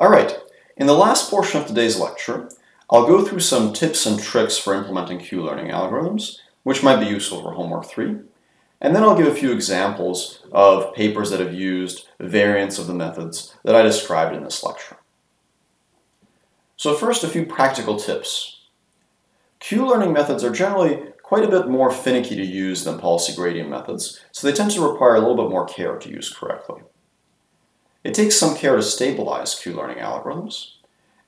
Alright, in the last portion of today's lecture, I'll go through some tips and tricks for implementing Q-learning algorithms, which might be useful for homework 3. And then I'll give a few examples of papers that have used variants of the methods that I described in this lecture. So first, a few practical tips. Q-learning methods are generally quite a bit more finicky to use than policy gradient methods, so they tend to require a little bit more care to use correctly. It takes some care to stabilize Q-learning algorithms.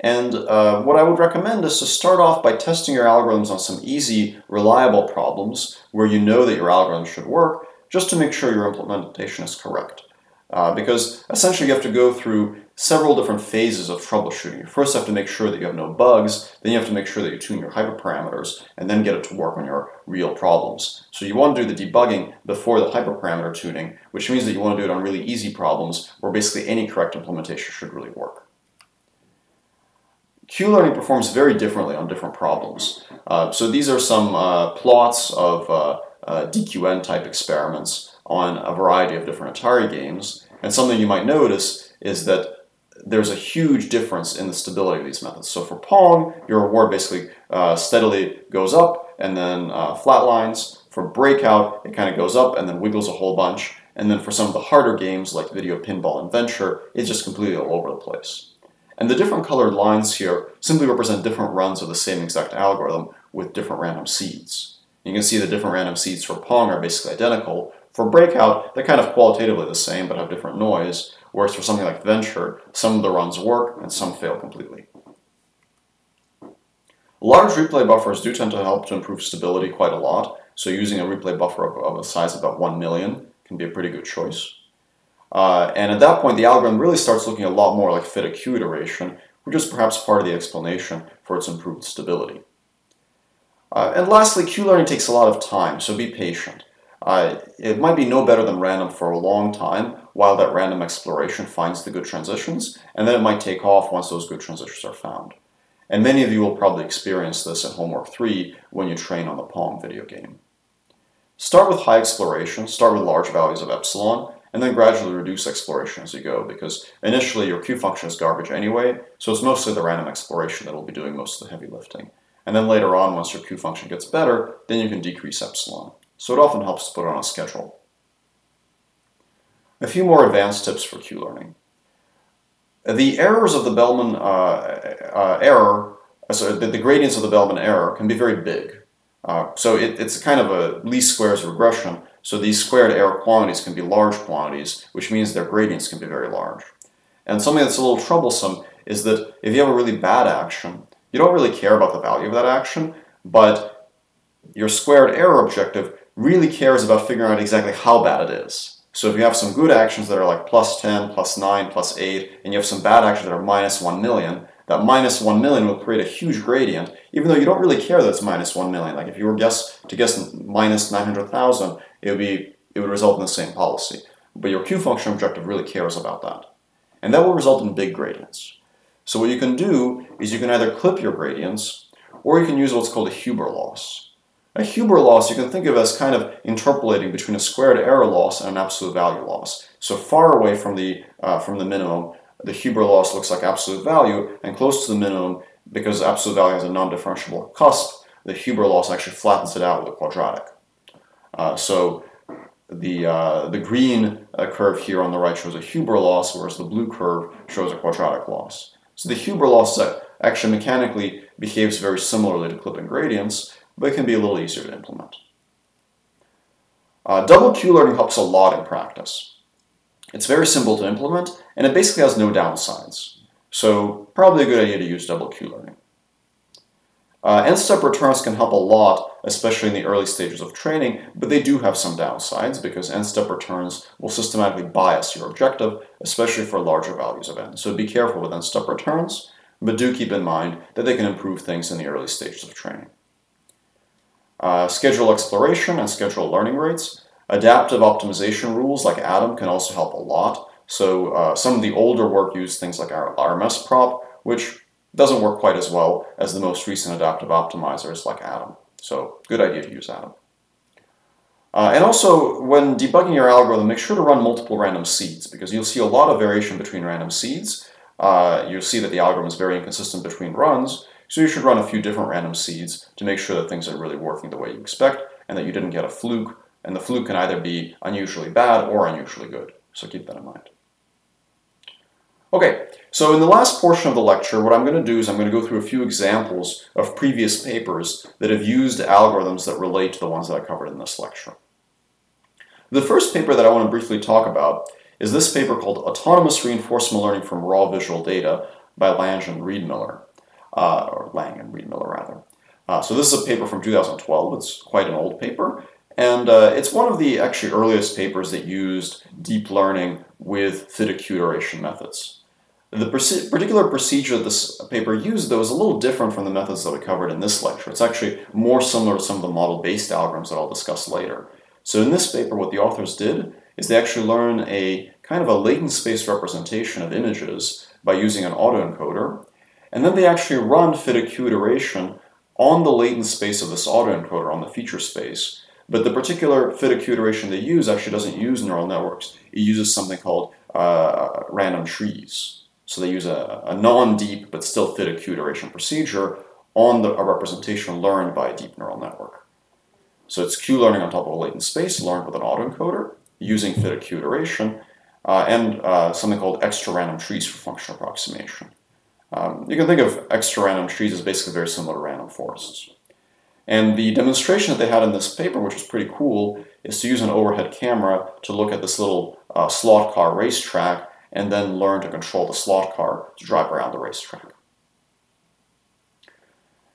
And uh, what I would recommend is to start off by testing your algorithms on some easy, reliable problems where you know that your algorithm should work, just to make sure your implementation is correct. Uh, because essentially you have to go through several different phases of troubleshooting. You first have to make sure that you have no bugs, then you have to make sure that you tune your hyperparameters, and then get it to work on your real problems. So you want to do the debugging before the hyperparameter tuning, which means that you want to do it on really easy problems where basically any correct implementation should really work. Q-learning performs very differently on different problems. Uh, so these are some uh, plots of uh, uh DQN type experiments on a variety of different Atari games. And something you might notice is that there's a huge difference in the stability of these methods. So for Pong, your reward basically uh, steadily goes up and then uh, flatlines. For Breakout, it kind of goes up and then wiggles a whole bunch. And then for some of the harder games like Video Pinball and Venture, it's just completely all over the place. And the different colored lines here simply represent different runs of the same exact algorithm with different random seeds. You can see the different random seeds for Pong are basically identical. For Breakout, they're kind of qualitatively the same but have different noise, whereas for something like Venture, some of the runs work and some fail completely. Large replay buffers do tend to help to improve stability quite a lot, so using a replay buffer of, of a size of about 1 million can be a pretty good choice. Uh, and at that point, the algorithm really starts looking a lot more like fit Q iteration, which is perhaps part of the explanation for its improved stability. Uh, and lastly, Q-learning takes a lot of time, so be patient. Uh, it might be no better than random for a long time while that random exploration finds the good transitions, and then it might take off once those good transitions are found. And many of you will probably experience this in homework 3 when you train on the Pong video game. Start with high exploration, start with large values of epsilon, and then gradually reduce exploration as you go, because initially your Q function is garbage anyway, so it's mostly the random exploration that will be doing most of the heavy lifting. And then later on, once your Q function gets better, then you can decrease epsilon. So it often helps to put it on a schedule. A few more advanced tips for Q-learning. The errors of the Bellman uh, uh, error, uh, so the, the, gradients of the Bellman error can be very big. Uh, so it, it's kind of a least squares regression. So these squared error quantities can be large quantities, which means their gradients can be very large. And something that's a little troublesome is that if you have a really bad action, you don't really care about the value of that action, but your squared error objective really cares about figuring out exactly how bad it is. So if you have some good actions that are like plus 10, plus 9, plus 8, and you have some bad actions that are minus 1 million, that minus 1 million will create a huge gradient, even though you don't really care that it's minus 1 million. Like if you were guess to guess minus 900,000, it would be it would result in the same policy. But your Q function objective really cares about that. And that will result in big gradients. So what you can do is you can either clip your gradients, or you can use what's called a Huber loss. A Huber loss you can think of as kind of interpolating between a squared error loss and an absolute value loss. So far away from the, uh, from the minimum, the Huber loss looks like absolute value, and close to the minimum, because absolute value has a non-differentiable cusp, the Huber loss actually flattens it out with a quadratic. Uh, so the, uh, the green uh, curve here on the right shows a Huber loss, whereas the blue curve shows a quadratic loss. So the Huber loss actually mechanically behaves very similarly to clipping gradients, but it can be a little easier to implement. Uh, double Q learning helps a lot in practice. It's very simple to implement, and it basically has no downsides. So probably a good idea to use double Q learning. Uh, n-step returns can help a lot, especially in the early stages of training, but they do have some downsides because n-step returns will systematically bias your objective, especially for larger values of n. So be careful with n-step returns, but do keep in mind that they can improve things in the early stages of training. Uh, schedule exploration and schedule learning rates. Adaptive optimization rules like ADAM can also help a lot. So uh, some of the older work used things like our RMS prop, which doesn't work quite as well as the most recent adaptive optimizers like ADAM. So good idea to use ADAM. Uh, and also, when debugging your algorithm, make sure to run multiple random seeds because you'll see a lot of variation between random seeds. uh, you'll see that the algorithm is very inconsistent between runs, so you should run a few different random seeds to make sure that things are really working the way you expect and that you didn't get a fluke, and the fluke can either be unusually bad or unusually good. So keep that in mind. Okay, so in the last portion of the lecture, what I'm going to do is I'm going to go through a few examples of previous papers that have used algorithms that relate to the ones that I covered in this lecture. The first paper that I want to briefly talk about is this paper called Autonomous Reinforcement Learning from Raw Visual Data by Lange and Riedmiller, uh, or Lang and Riedmiller rather. Uh, so this is a paper from 2012. It's quite an old paper, and uh, it's one of the actually earliest papers that used deep learning with fitted Q iteration methods. The particular procedure that this paper used, though, is a little different from the methods that we covered in this lecture. It's actually more similar to some of the model-based algorithms that I'll discuss later. So in this paper, what the authors did is they actually learn a kind of a latent space representation of images by using an autoencoder, and then they actually run fit iteration on the latent space of this autoencoder on the feature space. But the particular fit iteration they use actually doesn't use neural networks. It uses something called uh, random trees. So they use a, a non-deep but still fitted Q iteration procedure on the, a representation learned by a deep neural network. So it's Q-learning on top of a latent space learned with an autoencoder using fitted Q iteration uh, and uh, something called extra random trees for functional approximation. Um, you can think of extra random trees as basically very similar to random forests. And the demonstration that they had in this paper, which was pretty cool, is to use an overhead camera to look at this little uh, slot car racetrack and then learn to control the slot car to drive around the racetrack.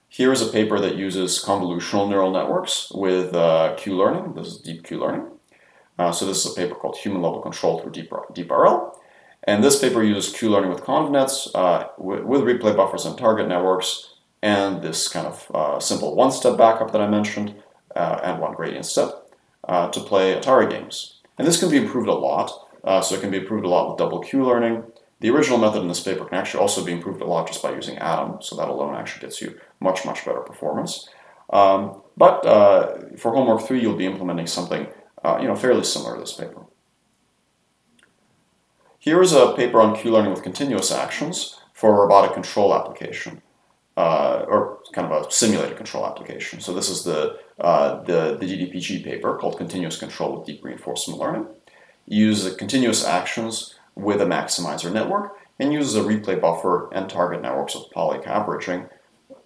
Here is a paper that uses convolutional neural networks with uh, Q-learning. This is deep Q-learning. Uh, so this is a paper called Human Level Control through Deep, Deep RL. And this paper uses Q-learning with ConvNets, uh, with, replay buffers and target networks, and this kind of uh, simple one-step backup that I mentioned, uh, and one gradient step, uh, to play Atari games. And this can be improved a lot uh, so it can be improved a lot with double Q learning. The original method in this paper can actually also be improved a lot just by using ADAM, so that alone actually gets you much, much better performance. Um, but uh, for homework three, you'll be implementing something you know, fairly similar to this paper. Here is a paper on Q-learning with continuous actions for a robotic control application, uh, or kind of a simulated control application. So this is the, uh, the, the DDPG paper called Continuous Control with Deep Reinforcement Learning uses continuous actions with a maximizer network, and uses a replay buffer and target networks with Polyak averaging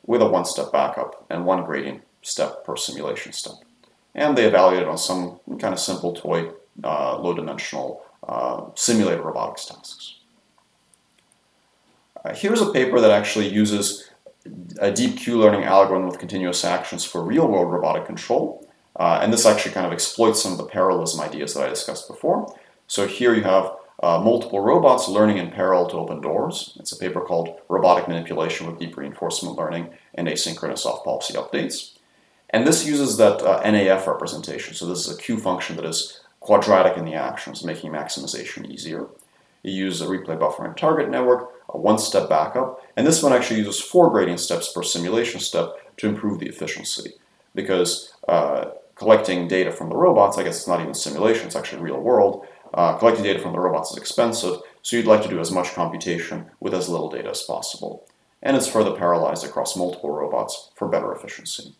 with a one-step backup and one gradient step per simulation step. And they evaluated on some kind of simple toy, uh, low-dimensional uh, simulated robotics tasks. Uh, here's a paper that actually uses a deep Q-learning algorithm with continuous actions for real-world robotic control. Uh, and this actually kind of exploits some of the parallelism ideas that I discussed before. So here you have uh, multiple robots learning in parallel to open doors. It's a paper called Robotic Manipulation with Deep Reinforcement Learning and Asynchronous Off-Policy Updates. And this uses that uh, NAF representation. So this is a Q function that is quadratic in the actions, making maximization easier. You use a replay buffer and target network, a one-step backup, and this one actually uses four gradient steps per simulation step to improve the efficiency. Because uh, collecting data from the robots, I guess it's not even simulation, it's actually real world. Uh, collecting data from the robots is expensive, so you'd like to do as much computation with as little data as possible. And it's further parallelized across multiple robots for better efficiency.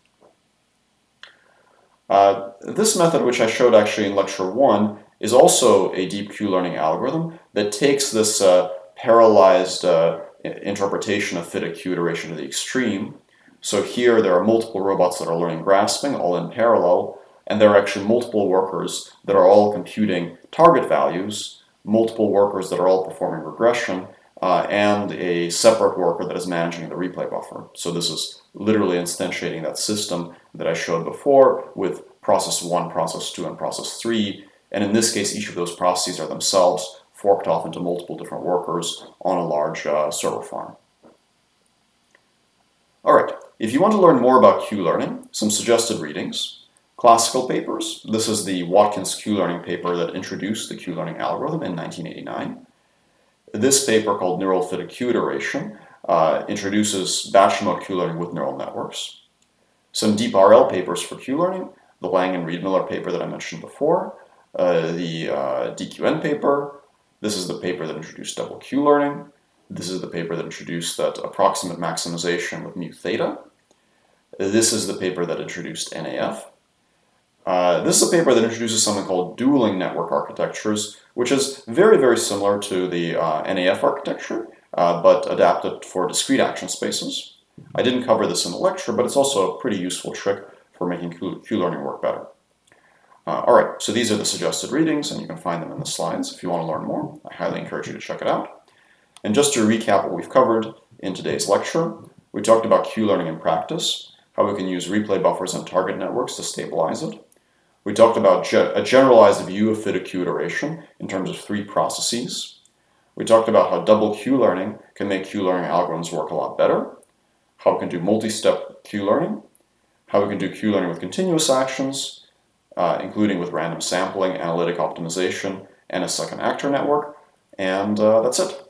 Uh, this method, which I showed actually in lecture one, is also a deep Q-learning algorithm that takes this uh, parallelized uh, interpretation of fit Q iteration to the extreme. So here there are multiple robots that are learning grasping all in parallel, and there are actually multiple workers that are all computing target values, multiple workers that are all performing regression, uh, and a separate worker that is managing the replay buffer. So this is literally instantiating that system that I showed before with process 1, process 2, and process 3. And in this case, each of those processes are themselves forked off into multiple different workers on a large uh, server farm. All right, if you want to learn more about Q-learning, some suggested readings, classical papers. This is the Watkins Q-learning paper that introduced the Q-learning algorithm in 1989. This paper called Neural Fitted Q uh, introduces batch mode Q-learning with neural networks. Some deep RL papers for Q-learning, the Lang and Riedmiller paper that I mentioned before, uh, the uh, DQN paper, this is the paper that introduced double Q-learning, This is the paper that introduced that approximate maximization with mu theta. This is the paper that introduced NAF. Uh, this is a paper that introduces something called dueling network architectures, which is very, very similar to the uh, NAF architecture, uh, but adapted for discrete action spaces. I didn't cover this in the lecture, but it's also a pretty useful trick for making Q-learning work better. Uh, all right, so these are the suggested readings, and you can find them in the slides. If you want to learn more, I highly encourage you to check it out. And just to recap what we've covered in today's lecture, we talked about Q-learning in practice, how we can use replay buffers and target networks to stabilize it. We talked about ge a generalized view of Q iteration in terms of three processes. We talked about how double Q-learning can make Q-learning algorithms work a lot better, how we can do multi-step Q-learning, how we can do Q-learning with continuous actions, uh, including with random sampling, analytic optimization, and a second actor network. And uh, that's it.